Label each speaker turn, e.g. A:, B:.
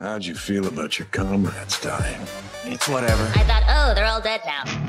A: How'd you feel about your comrades dying?
B: It's whatever.
C: I thought, oh, they're all dead now.